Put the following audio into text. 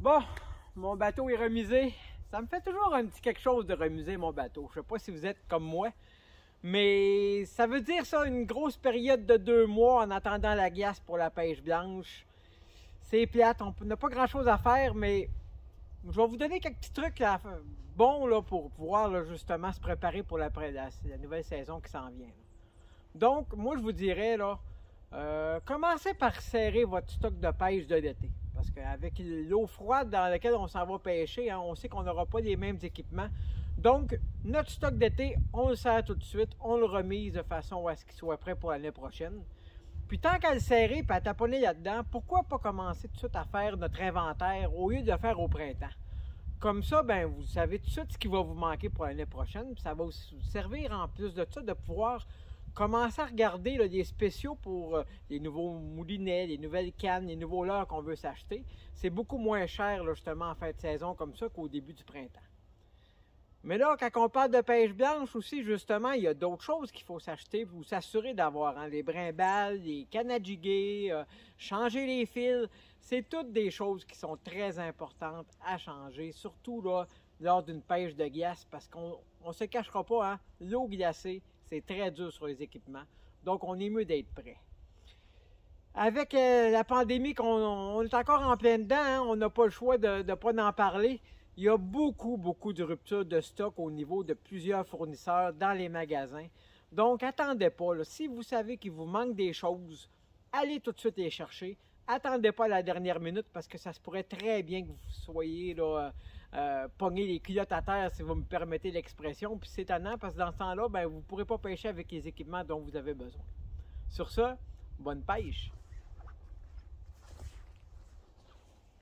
Bon, mon bateau est remisé. Ça me fait toujours un petit quelque chose de remiser mon bateau. Je sais pas si vous êtes comme moi, mais ça veut dire ça, une grosse période de deux mois en attendant la glace pour la pêche blanche. C'est plate, on n'a pas grand chose à faire, mais je vais vous donner quelques petits trucs bons là, pour pouvoir justement se préparer pour la, nouvelle saison qui s'en vient. Donc, moi je vous dirais là, euh, commencez par serrer votre stock de pêche de l'été. Parce qu'avec l'eau froide dans laquelle on s'en va pêcher, hein, on sait qu'on n'aura pas les mêmes équipements. Donc, notre stock d'été, on le serre tout de suite, on le remise de façon à ce qu'il soit prêt pour l'année prochaine. Puis tant qu'à le serrer et à taponner là-dedans, pourquoi pas commencer tout de suite à faire notre inventaire au lieu de le faire au printemps? Comme ça, ben, vous savez tout de suite ce qui va vous manquer pour l'année prochaine. Puis ça va vous servir en plus de ça de pouvoir commencer à regarder là, des spéciaux pour euh, les nouveaux moulinets, les nouvelles cannes, les nouveaux leurres qu'on veut s'acheter. C'est beaucoup moins cher justement en fin de saison comme ça qu'au début du printemps. Mais là, quand on parle de pêche blanche aussi, justement, il y a d'autres choses qu'il faut s'acheter pour s'assurer d'avoir. Hein, les brimbales, les cannes euh, changer les fils. C'est toutes des choses qui sont très importantes à changer, surtout lors d'une pêche de glace, parce qu'on ne se cachera pas, hein, l'eau glacée, c'est très dur sur les équipements. Donc, on est mieux d'être prêt. Avec euh, la pandémie on est encore en plein dedans, hein, on n'a pas le choix de ne pas en parler. Il y a beaucoup, beaucoup de ruptures de stock au niveau de plusieurs fournisseurs dans les magasins. Donc, attendez pas. Si vous savez qu'il vous manque des choses, allez tout de suite les chercher. Attendez pas la dernière minute parce que ça se pourrait très bien que vous soyez là, euh, pogner les culottes à terre, si vous me permettez l'expression. Puis c'est étonnant parce que dans ce temps-là, ben, vous ne pourrez pas pêcher avec les équipements dont vous avez besoin. Sur ce, bonne pêche!